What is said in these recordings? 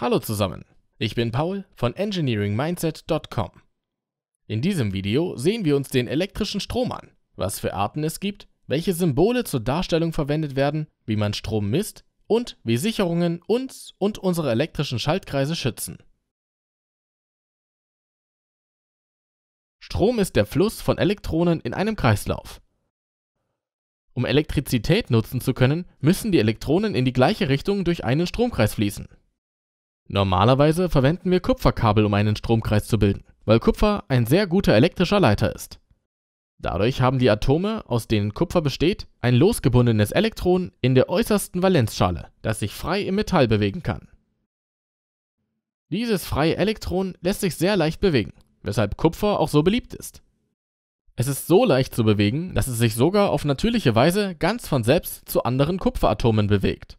Hallo zusammen, ich bin Paul von engineeringmindset.com. In diesem Video sehen wir uns den elektrischen Strom an, was für Arten es gibt, welche Symbole zur Darstellung verwendet werden, wie man Strom misst und wie Sicherungen uns und unsere elektrischen Schaltkreise schützen. Strom ist der Fluss von Elektronen in einem Kreislauf. Um Elektrizität nutzen zu können, müssen die Elektronen in die gleiche Richtung durch einen Stromkreis fließen. Normalerweise verwenden wir Kupferkabel, um einen Stromkreis zu bilden, weil Kupfer ein sehr guter elektrischer Leiter ist. Dadurch haben die Atome, aus denen Kupfer besteht, ein losgebundenes Elektron in der äußersten Valenzschale, das sich frei im Metall bewegen kann. Dieses freie Elektron lässt sich sehr leicht bewegen, weshalb Kupfer auch so beliebt ist. Es ist so leicht zu bewegen, dass es sich sogar auf natürliche Weise ganz von selbst zu anderen Kupferatomen bewegt.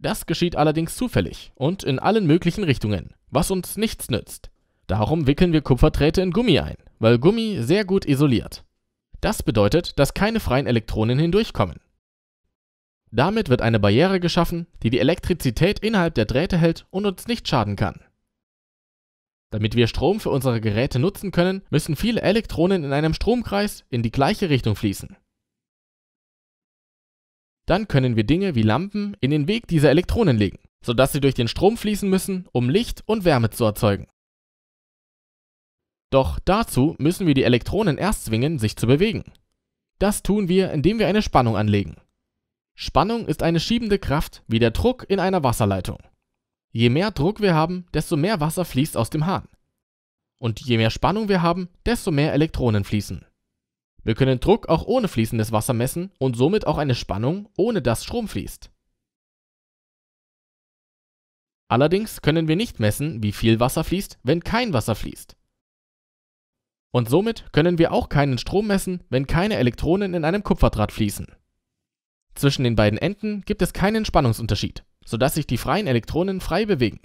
Das geschieht allerdings zufällig und in allen möglichen Richtungen, was uns nichts nützt. Darum wickeln wir Kupferdrähte in Gummi ein, weil Gummi sehr gut isoliert. Das bedeutet, dass keine freien Elektronen hindurchkommen. Damit wird eine Barriere geschaffen, die die Elektrizität innerhalb der Drähte hält und uns nicht schaden kann. Damit wir Strom für unsere Geräte nutzen können, müssen viele Elektronen in einem Stromkreis in die gleiche Richtung fließen. Dann können wir Dinge wie Lampen in den Weg dieser Elektronen legen, sodass sie durch den Strom fließen müssen, um Licht und Wärme zu erzeugen. Doch dazu müssen wir die Elektronen erst zwingen, sich zu bewegen. Das tun wir, indem wir eine Spannung anlegen. Spannung ist eine schiebende Kraft wie der Druck in einer Wasserleitung. Je mehr Druck wir haben, desto mehr Wasser fließt aus dem Hahn. Und je mehr Spannung wir haben, desto mehr Elektronen fließen. Wir können Druck auch ohne fließendes Wasser messen und somit auch eine Spannung, ohne dass Strom fließt. Allerdings können wir nicht messen, wie viel Wasser fließt, wenn kein Wasser fließt. Und somit können wir auch keinen Strom messen, wenn keine Elektronen in einem Kupferdraht fließen. Zwischen den beiden Enden gibt es keinen Spannungsunterschied, sodass sich die freien Elektronen frei bewegen.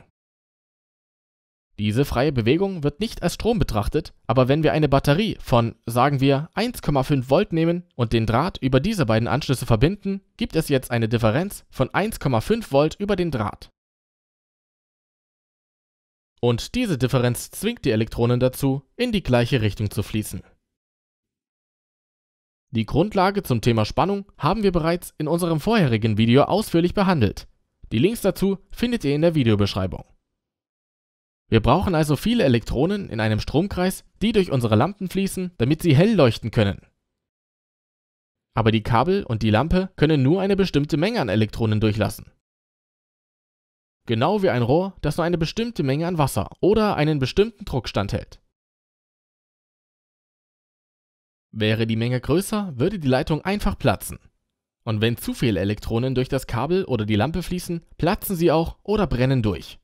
Diese freie Bewegung wird nicht als Strom betrachtet, aber wenn wir eine Batterie von, sagen wir, 1,5 Volt nehmen und den Draht über diese beiden Anschlüsse verbinden, gibt es jetzt eine Differenz von 1,5 Volt über den Draht. Und diese Differenz zwingt die Elektronen dazu, in die gleiche Richtung zu fließen. Die Grundlage zum Thema Spannung haben wir bereits in unserem vorherigen Video ausführlich behandelt. Die Links dazu findet ihr in der Videobeschreibung. Wir brauchen also viele Elektronen in einem Stromkreis, die durch unsere Lampen fließen, damit sie hell leuchten können. Aber die Kabel und die Lampe können nur eine bestimmte Menge an Elektronen durchlassen. Genau wie ein Rohr, das nur eine bestimmte Menge an Wasser oder einen bestimmten Druck standhält. Wäre die Menge größer, würde die Leitung einfach platzen. Und wenn zu viele Elektronen durch das Kabel oder die Lampe fließen, platzen sie auch oder brennen durch.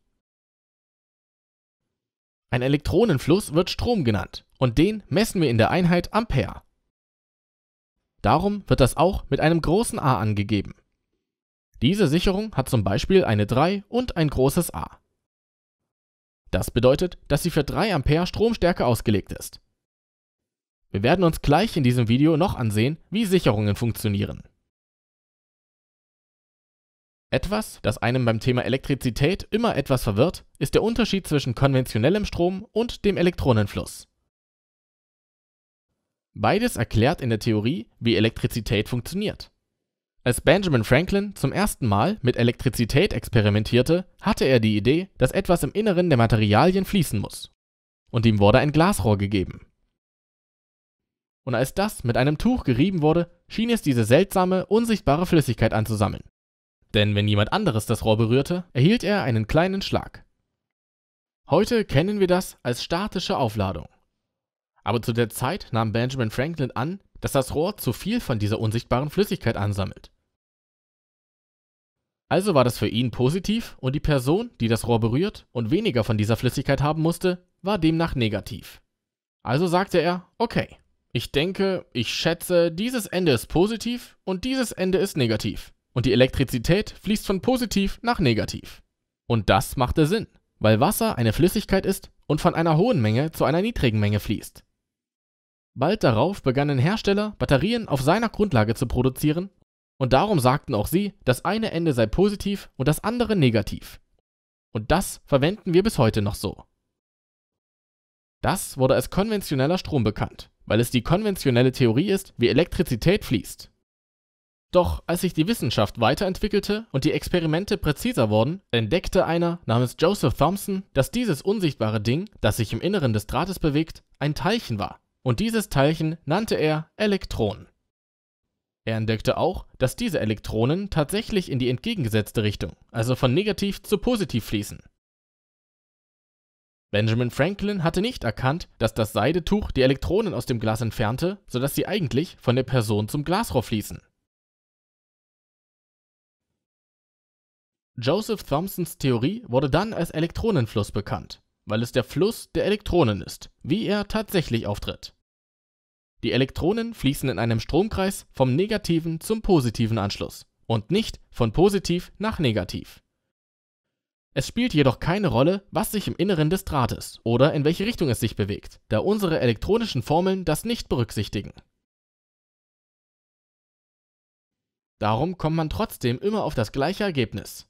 Ein Elektronenfluss wird Strom genannt und den messen wir in der Einheit Ampere. Darum wird das auch mit einem großen A angegeben. Diese Sicherung hat zum Beispiel eine 3 und ein großes A. Das bedeutet, dass sie für 3 Ampere Stromstärke ausgelegt ist. Wir werden uns gleich in diesem Video noch ansehen, wie Sicherungen funktionieren. Etwas, das einem beim Thema Elektrizität immer etwas verwirrt, ist der Unterschied zwischen konventionellem Strom und dem Elektronenfluss. Beides erklärt in der Theorie, wie Elektrizität funktioniert. Als Benjamin Franklin zum ersten Mal mit Elektrizität experimentierte, hatte er die Idee, dass etwas im Inneren der Materialien fließen muss. Und ihm wurde ein Glasrohr gegeben. Und als das mit einem Tuch gerieben wurde, schien es diese seltsame, unsichtbare Flüssigkeit anzusammeln. Denn wenn jemand anderes das Rohr berührte, erhielt er einen kleinen Schlag. Heute kennen wir das als statische Aufladung. Aber zu der Zeit nahm Benjamin Franklin an, dass das Rohr zu viel von dieser unsichtbaren Flüssigkeit ansammelt. Also war das für ihn positiv und die Person, die das Rohr berührt und weniger von dieser Flüssigkeit haben musste, war demnach negativ. Also sagte er, okay, ich denke, ich schätze, dieses Ende ist positiv und dieses Ende ist negativ und die Elektrizität fließt von positiv nach negativ. Und das machte Sinn, weil Wasser eine Flüssigkeit ist und von einer hohen Menge zu einer niedrigen Menge fließt. Bald darauf begannen Hersteller, Batterien auf seiner Grundlage zu produzieren, und darum sagten auch sie, das eine Ende sei positiv und das andere negativ. Und das verwenden wir bis heute noch so. Das wurde als konventioneller Strom bekannt, weil es die konventionelle Theorie ist, wie Elektrizität fließt. Doch als sich die Wissenschaft weiterentwickelte und die Experimente präziser wurden, entdeckte einer namens Joseph Thomson, dass dieses unsichtbare Ding, das sich im Inneren des Drahtes bewegt, ein Teilchen war. Und dieses Teilchen nannte er Elektron. Er entdeckte auch, dass diese Elektronen tatsächlich in die entgegengesetzte Richtung, also von negativ zu positiv fließen. Benjamin Franklin hatte nicht erkannt, dass das Seidetuch die Elektronen aus dem Glas entfernte, sodass sie eigentlich von der Person zum Glasrohr fließen. Joseph Thomsons Theorie wurde dann als Elektronenfluss bekannt, weil es der Fluss der Elektronen ist, wie er tatsächlich auftritt. Die Elektronen fließen in einem Stromkreis vom negativen zum positiven Anschluss und nicht von positiv nach negativ. Es spielt jedoch keine Rolle, was sich im Inneren des Drahtes oder in welche Richtung es sich bewegt, da unsere elektronischen Formeln das nicht berücksichtigen. Darum kommt man trotzdem immer auf das gleiche Ergebnis.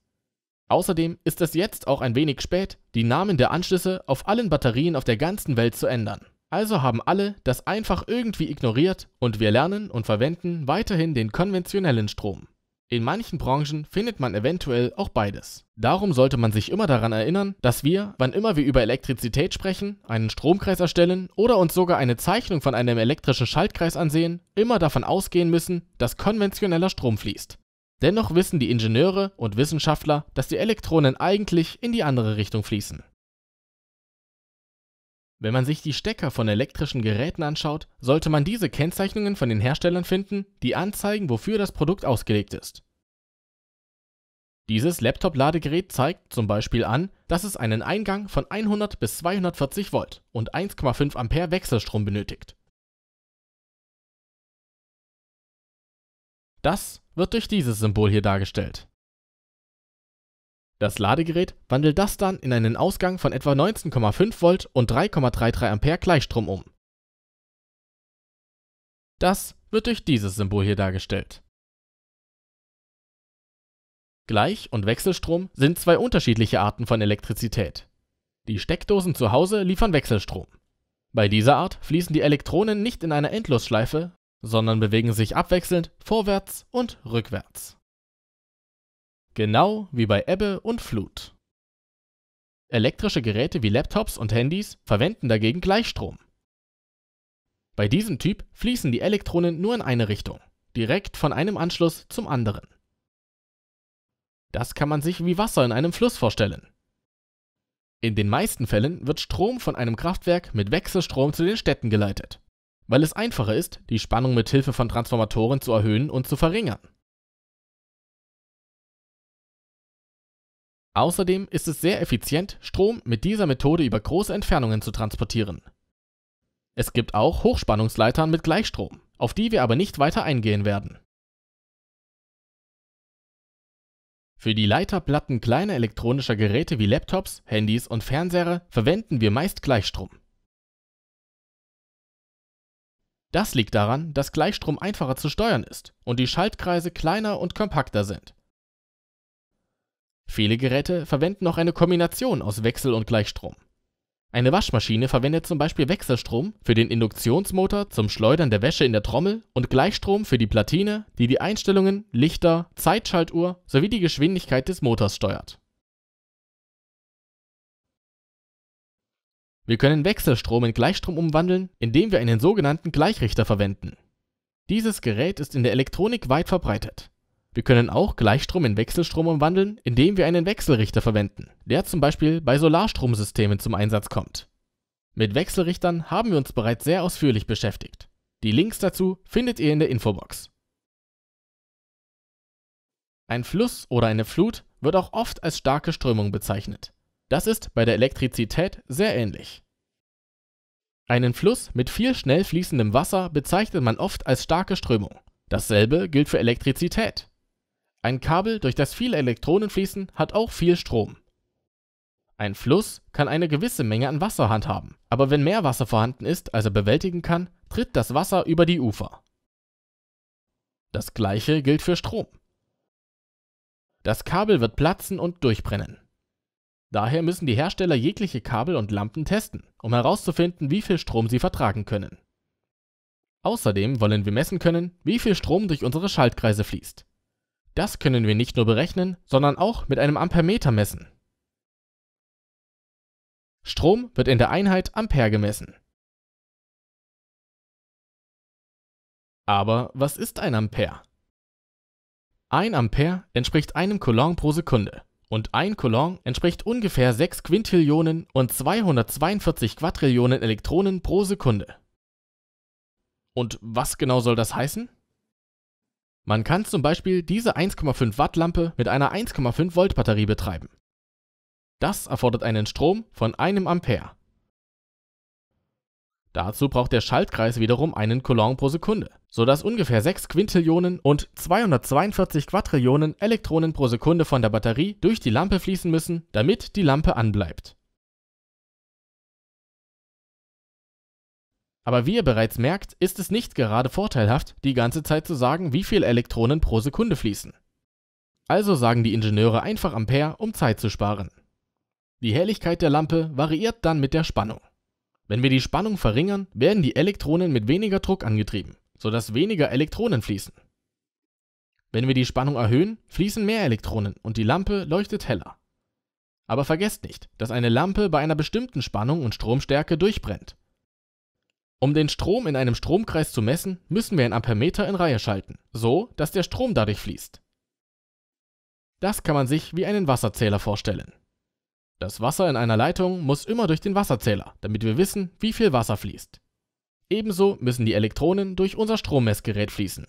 Außerdem ist es jetzt auch ein wenig spät, die Namen der Anschlüsse auf allen Batterien auf der ganzen Welt zu ändern. Also haben alle das einfach irgendwie ignoriert und wir lernen und verwenden weiterhin den konventionellen Strom. In manchen Branchen findet man eventuell auch beides. Darum sollte man sich immer daran erinnern, dass wir, wann immer wir über Elektrizität sprechen, einen Stromkreis erstellen oder uns sogar eine Zeichnung von einem elektrischen Schaltkreis ansehen, immer davon ausgehen müssen, dass konventioneller Strom fließt. Dennoch wissen die Ingenieure und Wissenschaftler, dass die Elektronen eigentlich in die andere Richtung fließen. Wenn man sich die Stecker von elektrischen Geräten anschaut, sollte man diese Kennzeichnungen von den Herstellern finden, die anzeigen, wofür das Produkt ausgelegt ist. Dieses Laptop-Ladegerät zeigt zum Beispiel an, dass es einen Eingang von 100 bis 240 Volt und 1,5 Ampere Wechselstrom benötigt. Das wird durch dieses Symbol hier dargestellt. Das Ladegerät wandelt das dann in einen Ausgang von etwa 19,5 Volt und 3,33 Ampere Gleichstrom um. Das wird durch dieses Symbol hier dargestellt. Gleich- und Wechselstrom sind zwei unterschiedliche Arten von Elektrizität. Die Steckdosen zu Hause liefern Wechselstrom. Bei dieser Art fließen die Elektronen nicht in einer Endlosschleife, sondern bewegen sich abwechselnd vorwärts und rückwärts. Genau wie bei Ebbe und Flut. Elektrische Geräte wie Laptops und Handys verwenden dagegen Gleichstrom. Bei diesem Typ fließen die Elektronen nur in eine Richtung, direkt von einem Anschluss zum anderen. Das kann man sich wie Wasser in einem Fluss vorstellen. In den meisten Fällen wird Strom von einem Kraftwerk mit Wechselstrom zu den Städten geleitet, weil es einfacher ist, die Spannung mit Hilfe von Transformatoren zu erhöhen und zu verringern. Außerdem ist es sehr effizient, Strom mit dieser Methode über große Entfernungen zu transportieren. Es gibt auch Hochspannungsleitern mit Gleichstrom, auf die wir aber nicht weiter eingehen werden. Für die Leiterplatten kleiner elektronischer Geräte wie Laptops, Handys und Fernseher verwenden wir meist Gleichstrom. Das liegt daran, dass Gleichstrom einfacher zu steuern ist und die Schaltkreise kleiner und kompakter sind. Viele Geräte verwenden auch eine Kombination aus Wechsel- und Gleichstrom. Eine Waschmaschine verwendet zum Beispiel Wechselstrom für den Induktionsmotor zum Schleudern der Wäsche in der Trommel und Gleichstrom für die Platine, die die Einstellungen, Lichter, Zeitschaltuhr sowie die Geschwindigkeit des Motors steuert. Wir können Wechselstrom in Gleichstrom umwandeln, indem wir einen sogenannten Gleichrichter verwenden. Dieses Gerät ist in der Elektronik weit verbreitet. Wir können auch Gleichstrom in Wechselstrom umwandeln, indem wir einen Wechselrichter verwenden, der zum Beispiel bei Solarstromsystemen zum Einsatz kommt. Mit Wechselrichtern haben wir uns bereits sehr ausführlich beschäftigt. Die Links dazu findet ihr in der Infobox. Ein Fluss oder eine Flut wird auch oft als starke Strömung bezeichnet. Das ist bei der Elektrizität sehr ähnlich. Einen Fluss mit viel schnell fließendem Wasser bezeichnet man oft als starke Strömung. Dasselbe gilt für Elektrizität. Ein Kabel, durch das viele Elektronen fließen, hat auch viel Strom. Ein Fluss kann eine gewisse Menge an Wasser handhaben, aber wenn mehr Wasser vorhanden ist, als er bewältigen kann, tritt das Wasser über die Ufer. Das gleiche gilt für Strom. Das Kabel wird platzen und durchbrennen. Daher müssen die Hersteller jegliche Kabel und Lampen testen, um herauszufinden, wie viel Strom sie vertragen können. Außerdem wollen wir messen können, wie viel Strom durch unsere Schaltkreise fließt. Das können wir nicht nur berechnen, sondern auch mit einem Ampermeter messen. Strom wird in der Einheit Ampere gemessen. Aber was ist ein Ampere? Ein Ampere entspricht einem Coulomb pro Sekunde und ein Coulomb entspricht ungefähr 6 Quintillionen und 242 Quadrillionen Elektronen pro Sekunde. Und was genau soll das heißen? Man kann zum Beispiel diese 1,5 Watt Lampe mit einer 1,5 Volt Batterie betreiben. Das erfordert einen Strom von einem Ampere. Dazu braucht der Schaltkreis wiederum einen Coulomb pro Sekunde, sodass ungefähr 6 Quintillionen und 242 Quadrillionen Elektronen pro Sekunde von der Batterie durch die Lampe fließen müssen, damit die Lampe anbleibt. Aber wie ihr bereits merkt, ist es nicht gerade vorteilhaft, die ganze Zeit zu sagen, wie viele Elektronen pro Sekunde fließen. Also sagen die Ingenieure einfach Ampere, um Zeit zu sparen. Die Helligkeit der Lampe variiert dann mit der Spannung. Wenn wir die Spannung verringern, werden die Elektronen mit weniger Druck angetrieben, sodass weniger Elektronen fließen. Wenn wir die Spannung erhöhen, fließen mehr Elektronen und die Lampe leuchtet heller. Aber vergesst nicht, dass eine Lampe bei einer bestimmten Spannung und Stromstärke durchbrennt. Um den Strom in einem Stromkreis zu messen, müssen wir ein Ampermeter in Reihe schalten, so dass der Strom dadurch fließt. Das kann man sich wie einen Wasserzähler vorstellen. Das Wasser in einer Leitung muss immer durch den Wasserzähler, damit wir wissen, wie viel Wasser fließt. Ebenso müssen die Elektronen durch unser Strommessgerät fließen.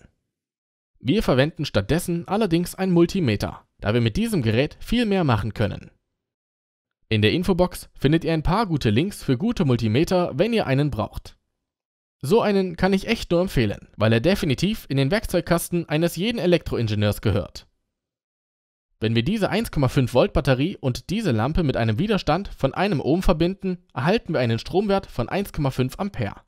Wir verwenden stattdessen allerdings ein Multimeter, da wir mit diesem Gerät viel mehr machen können. In der Infobox findet ihr ein paar gute Links für gute Multimeter, wenn ihr einen braucht. So einen kann ich echt nur empfehlen, weil er definitiv in den Werkzeugkasten eines jeden Elektroingenieurs gehört. Wenn wir diese 1,5 Volt Batterie und diese Lampe mit einem Widerstand von einem Ohm verbinden, erhalten wir einen Stromwert von 1,5 Ampere.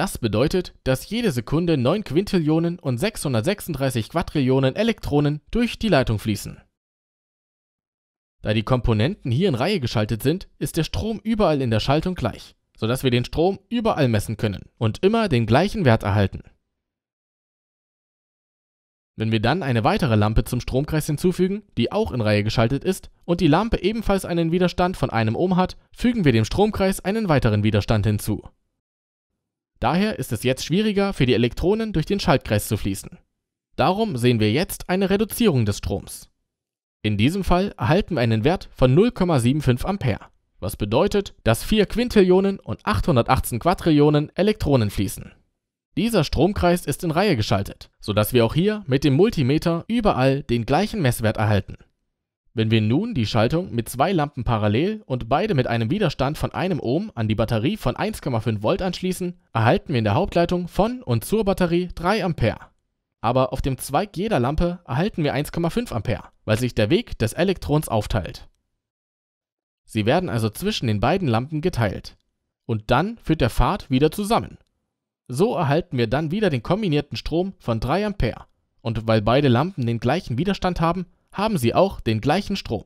Das bedeutet, dass jede Sekunde 9 Quintillionen und 636 Quadrillionen Elektronen durch die Leitung fließen. Da die Komponenten hier in Reihe geschaltet sind, ist der Strom überall in der Schaltung gleich sodass wir den Strom überall messen können und immer den gleichen Wert erhalten. Wenn wir dann eine weitere Lampe zum Stromkreis hinzufügen, die auch in Reihe geschaltet ist und die Lampe ebenfalls einen Widerstand von einem Ohm hat, fügen wir dem Stromkreis einen weiteren Widerstand hinzu. Daher ist es jetzt schwieriger für die Elektronen durch den Schaltkreis zu fließen. Darum sehen wir jetzt eine Reduzierung des Stroms. In diesem Fall erhalten wir einen Wert von 0,75 Ampere was bedeutet, dass 4 Quintillionen und 818 Quadrillionen Elektronen fließen. Dieser Stromkreis ist in Reihe geschaltet, sodass wir auch hier mit dem Multimeter überall den gleichen Messwert erhalten. Wenn wir nun die Schaltung mit zwei Lampen parallel und beide mit einem Widerstand von einem Ohm an die Batterie von 1,5 Volt anschließen, erhalten wir in der Hauptleitung von und zur Batterie 3 Ampere. Aber auf dem Zweig jeder Lampe erhalten wir 1,5 Ampere, weil sich der Weg des Elektrons aufteilt. Sie werden also zwischen den beiden Lampen geteilt. Und dann führt der Pfad wieder zusammen. So erhalten wir dann wieder den kombinierten Strom von 3 Ampere. Und weil beide Lampen den gleichen Widerstand haben, haben sie auch den gleichen Strom.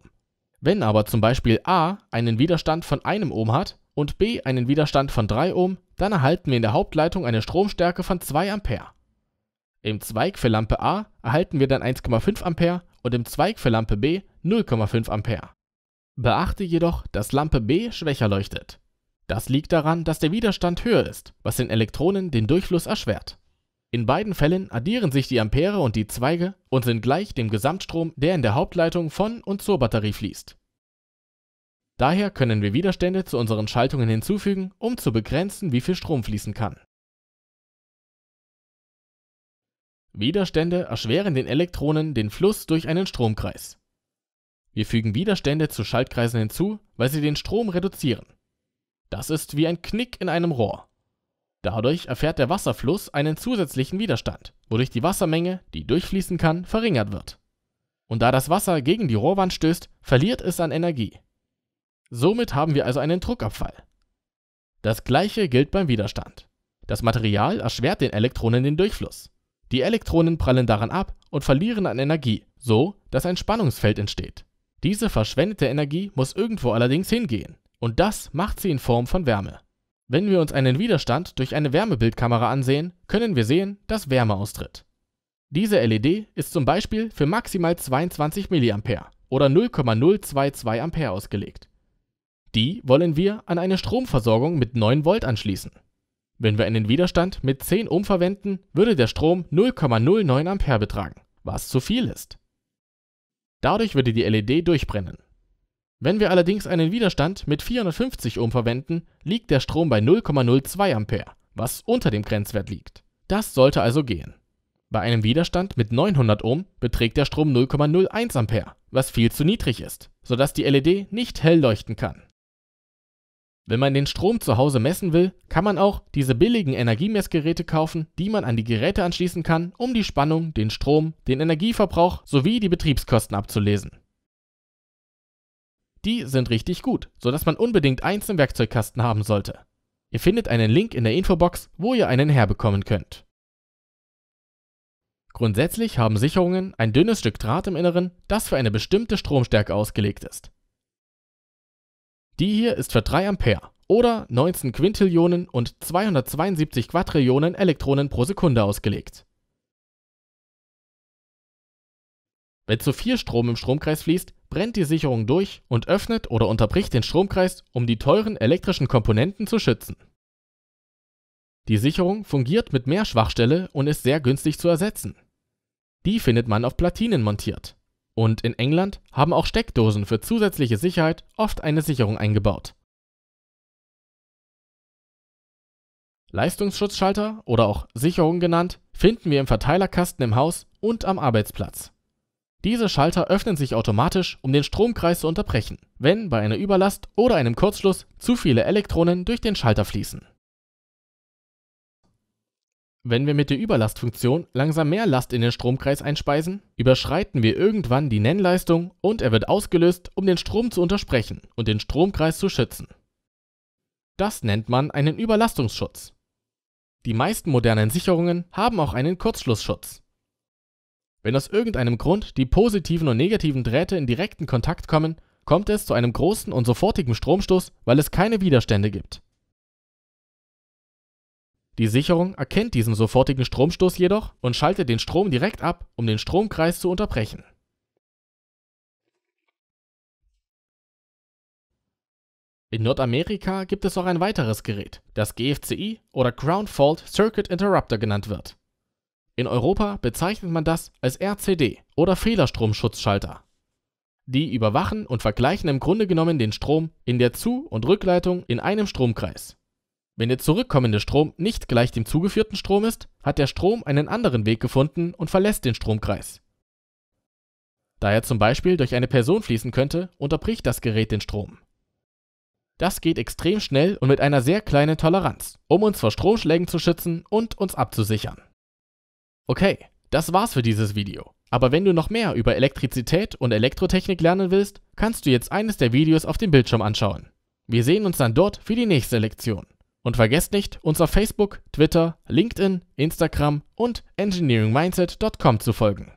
Wenn aber zum Beispiel A einen Widerstand von einem Ohm hat und B einen Widerstand von 3 Ohm, dann erhalten wir in der Hauptleitung eine Stromstärke von 2 Ampere. Im Zweig für Lampe A erhalten wir dann 1,5 Ampere und im Zweig für Lampe B 0,5 Ampere. Beachte jedoch, dass Lampe B schwächer leuchtet. Das liegt daran, dass der Widerstand höher ist, was den Elektronen den Durchfluss erschwert. In beiden Fällen addieren sich die Ampere und die Zweige und sind gleich dem Gesamtstrom, der in der Hauptleitung von und zur Batterie fließt. Daher können wir Widerstände zu unseren Schaltungen hinzufügen, um zu begrenzen, wie viel Strom fließen kann. Widerstände erschweren den Elektronen den Fluss durch einen Stromkreis. Wir fügen Widerstände zu Schaltkreisen hinzu, weil sie den Strom reduzieren. Das ist wie ein Knick in einem Rohr. Dadurch erfährt der Wasserfluss einen zusätzlichen Widerstand, wodurch die Wassermenge, die durchfließen kann, verringert wird. Und da das Wasser gegen die Rohrwand stößt, verliert es an Energie. Somit haben wir also einen Druckabfall. Das gleiche gilt beim Widerstand. Das Material erschwert den Elektronen den Durchfluss. Die Elektronen prallen daran ab und verlieren an Energie, so dass ein Spannungsfeld entsteht. Diese verschwendete Energie muss irgendwo allerdings hingehen. Und das macht sie in Form von Wärme. Wenn wir uns einen Widerstand durch eine Wärmebildkamera ansehen, können wir sehen, dass Wärme austritt. Diese LED ist zum Beispiel für maximal 22 mA oder 0,022 A ausgelegt. Die wollen wir an eine Stromversorgung mit 9 Volt anschließen. Wenn wir einen Widerstand mit 10 Ohm verwenden, würde der Strom 0,09 Ampere betragen, was zu viel ist. Dadurch würde die LED durchbrennen. Wenn wir allerdings einen Widerstand mit 450 Ohm verwenden, liegt der Strom bei 0,02 Ampere, was unter dem Grenzwert liegt. Das sollte also gehen. Bei einem Widerstand mit 900 Ohm beträgt der Strom 0,01 Ampere, was viel zu niedrig ist, sodass die LED nicht hell leuchten kann. Wenn man den Strom zu Hause messen will, kann man auch diese billigen Energiemessgeräte kaufen, die man an die Geräte anschließen kann, um die Spannung, den Strom, den Energieverbrauch sowie die Betriebskosten abzulesen. Die sind richtig gut, sodass man unbedingt eins im Werkzeugkasten haben sollte. Ihr findet einen Link in der Infobox, wo ihr einen herbekommen könnt. Grundsätzlich haben Sicherungen ein dünnes Stück Draht im Inneren, das für eine bestimmte Stromstärke ausgelegt ist. Die hier ist für 3 Ampere oder 19 Quintillionen und 272 Quadrillionen Elektronen pro Sekunde ausgelegt. Wenn zu viel Strom im Stromkreis fließt, brennt die Sicherung durch und öffnet oder unterbricht den Stromkreis, um die teuren elektrischen Komponenten zu schützen. Die Sicherung fungiert mit mehr Schwachstelle und ist sehr günstig zu ersetzen. Die findet man auf Platinen montiert. Und in England haben auch Steckdosen für zusätzliche Sicherheit oft eine Sicherung eingebaut. Leistungsschutzschalter oder auch Sicherung genannt, finden wir im Verteilerkasten im Haus und am Arbeitsplatz. Diese Schalter öffnen sich automatisch, um den Stromkreis zu unterbrechen, wenn bei einer Überlast oder einem Kurzschluss zu viele Elektronen durch den Schalter fließen. Wenn wir mit der Überlastfunktion langsam mehr Last in den Stromkreis einspeisen, überschreiten wir irgendwann die Nennleistung und er wird ausgelöst, um den Strom zu unterbrechen und den Stromkreis zu schützen. Das nennt man einen Überlastungsschutz. Die meisten modernen Sicherungen haben auch einen Kurzschlussschutz. Wenn aus irgendeinem Grund die positiven und negativen Drähte in direkten Kontakt kommen, kommt es zu einem großen und sofortigen Stromstoß, weil es keine Widerstände gibt. Die Sicherung erkennt diesen sofortigen Stromstoß jedoch und schaltet den Strom direkt ab, um den Stromkreis zu unterbrechen. In Nordamerika gibt es auch ein weiteres Gerät, das GFCI oder Ground Fault Circuit Interrupter genannt wird. In Europa bezeichnet man das als RCD oder Fehlerstromschutzschalter. Die überwachen und vergleichen im Grunde genommen den Strom in der Zu- und Rückleitung in einem Stromkreis. Wenn der zurückkommende Strom nicht gleich dem zugeführten Strom ist, hat der Strom einen anderen Weg gefunden und verlässt den Stromkreis. Da er zum Beispiel durch eine Person fließen könnte, unterbricht das Gerät den Strom. Das geht extrem schnell und mit einer sehr kleinen Toleranz, um uns vor Stromschlägen zu schützen und uns abzusichern. Okay, das war's für dieses Video. Aber wenn du noch mehr über Elektrizität und Elektrotechnik lernen willst, kannst du jetzt eines der Videos auf dem Bildschirm anschauen. Wir sehen uns dann dort für die nächste Lektion. Und vergesst nicht, uns auf Facebook, Twitter, LinkedIn, Instagram und engineeringmindset.com zu folgen.